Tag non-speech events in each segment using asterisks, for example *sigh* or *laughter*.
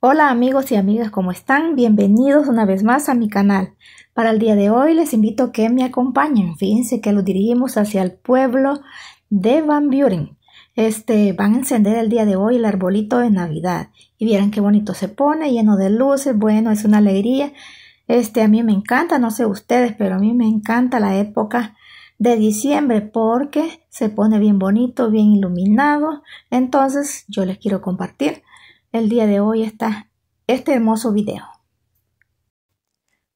Hola amigos y amigas, ¿cómo están? Bienvenidos una vez más a mi canal. Para el día de hoy les invito a que me acompañen. Fíjense que lo dirigimos hacia el pueblo de Van Buren. Este, van a encender el día de hoy el arbolito de Navidad. Y vieran qué bonito se pone, lleno de luces. Bueno, es una alegría. Este, a mí me encanta, no sé ustedes, pero a mí me encanta la época de diciembre porque se pone bien bonito, bien iluminado. Entonces yo les quiero compartir el día de hoy está este hermoso video.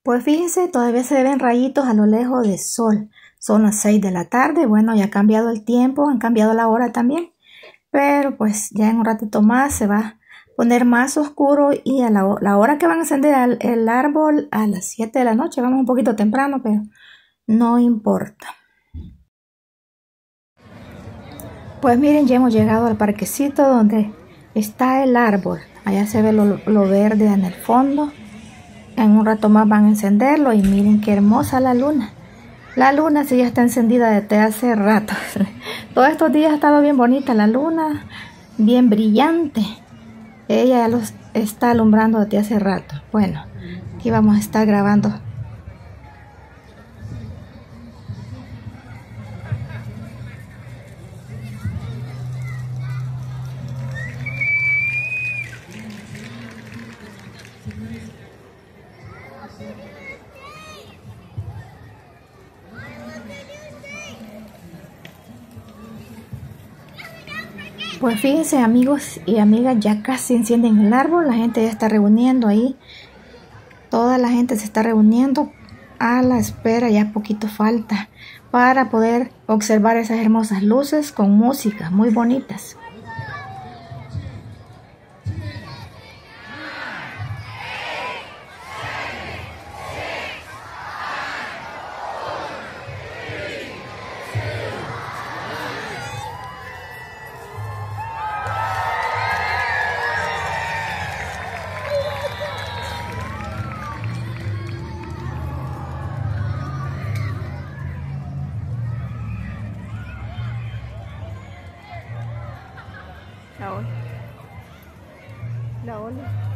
Pues fíjense, todavía se ven rayitos a lo lejos del sol. Son las 6 de la tarde. Bueno, ya ha cambiado el tiempo, han cambiado la hora también. Pero pues ya en un ratito más se va a poner más oscuro y a la, hora que van a encender el árbol a las 7 de la noche. Vamos un poquito temprano, pero no importa. Pues miren, ya hemos llegado al parquecito donde Está el árbol, allá se ve lo, verde en el fondo. En un rato más van a encenderlo y miren qué hermosa la luna. La luna sí ya está encendida desde hace rato. *laughs* Todos estos días ha estado bien bonita la luna, bien brillante. Ella ya los está alumbrando desde hace rato. Bueno, aquí vamos a estar grabando Pues fíjense amigos y amigas, ya casi encienden el árbol, la gente ya está reuniendo ahí, toda la gente se está reuniendo a la espera, ya poquito falta para poder observar esas hermosas luces con música muy bonitas. Ola.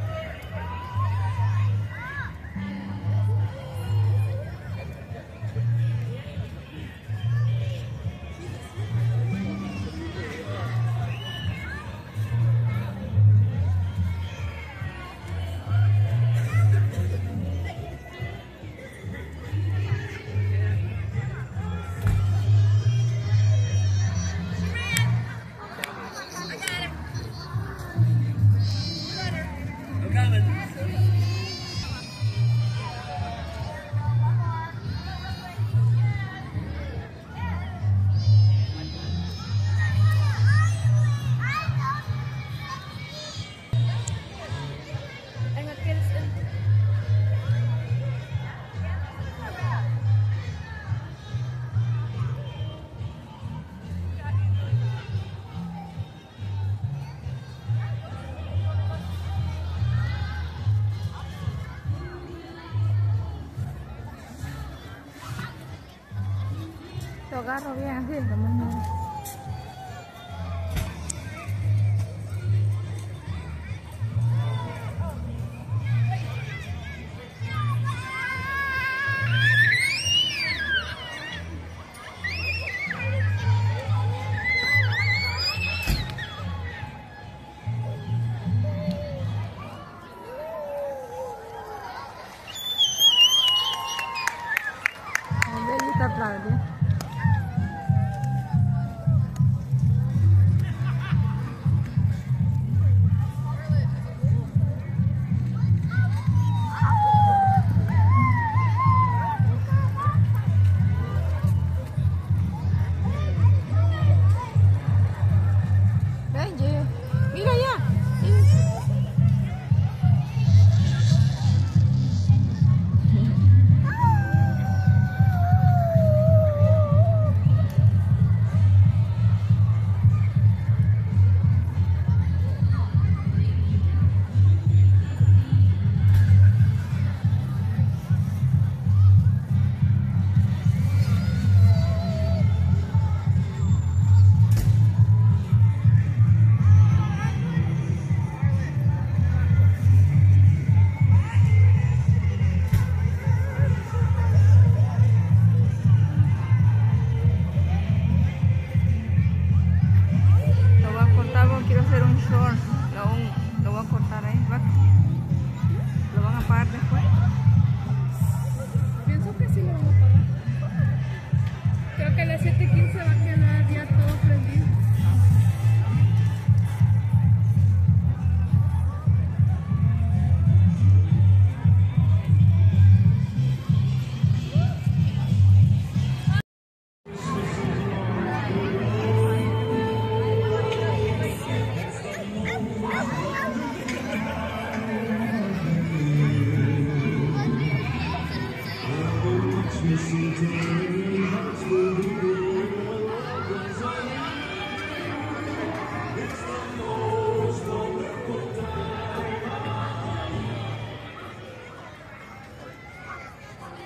Lo agarro bien así, como Belita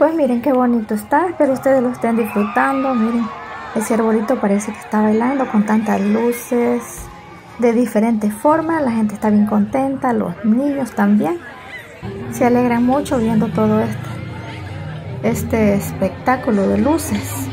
Pues miren qué bonito está, espero ustedes lo estén disfrutando, miren, ese arbolito parece que está bailando con tantas luces de diferentes formas, la gente está bien contenta, los niños también, se alegran mucho viendo todo esto, este espectáculo de luces.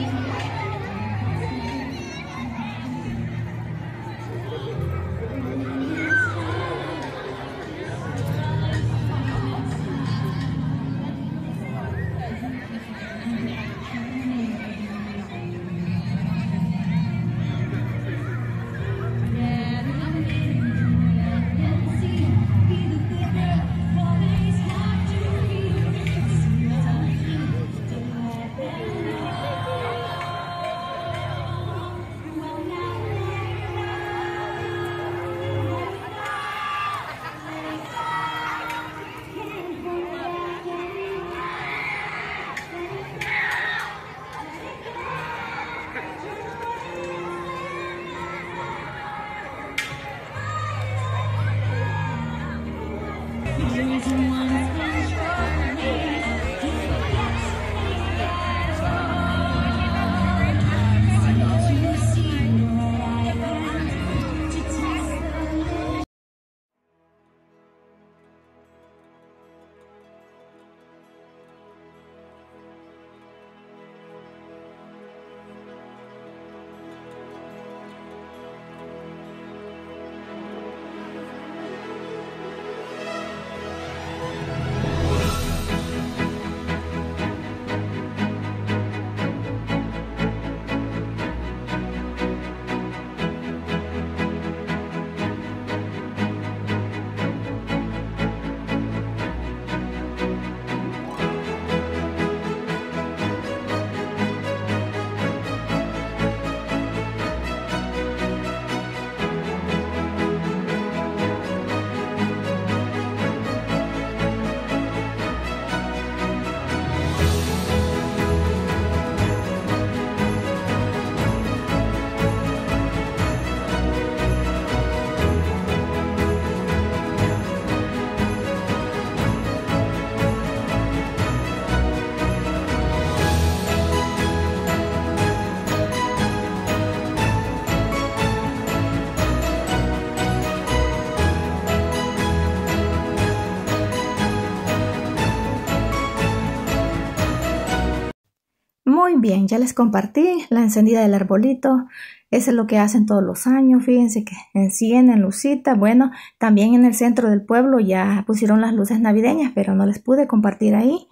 Bien, ya les compartí la encendida del arbolito. Eso es lo que hacen todos los años. Fíjense que encienden lucita. Bueno, también en el centro del pueblo ya pusieron las luces navideñas, pero no les pude compartir ahí.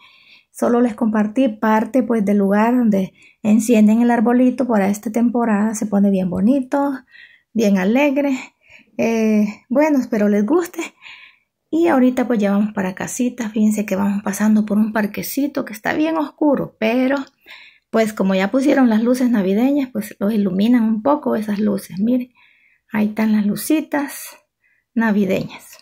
Solo les compartí parte pues del lugar donde encienden el arbolito para esta temporada. Se pone bien bonito, bien alegre. Eh, bueno, espero les guste. Y ahorita pues ya vamos para casita. Fíjense que vamos pasando por un parquecito que está bien oscuro, pero pues como ya pusieron las luces navideñas, pues los iluminan un poco esas luces. Miren, ahí están las lucitas navideñas.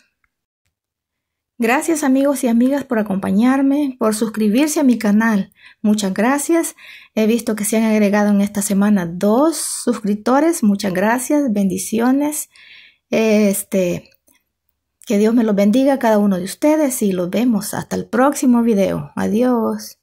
Gracias amigos y amigas por acompañarme, por suscribirse a mi canal. Muchas gracias. He visto que se han agregado en esta semana dos suscriptores. Muchas gracias. Bendiciones. Este, que Dios me los bendiga a cada uno de ustedes y los vemos hasta el próximo video. Adiós.